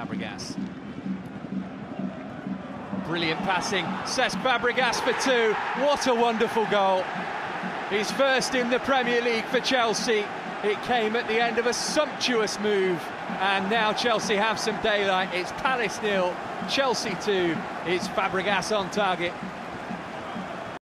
Fabregas. Brilliant passing. Cesc Fabregas for two. What a wonderful goal. His first in the Premier League for Chelsea. It came at the end of a sumptuous move. And now Chelsea have some daylight. It's Palace nil, Chelsea two. It's Fabregas on target.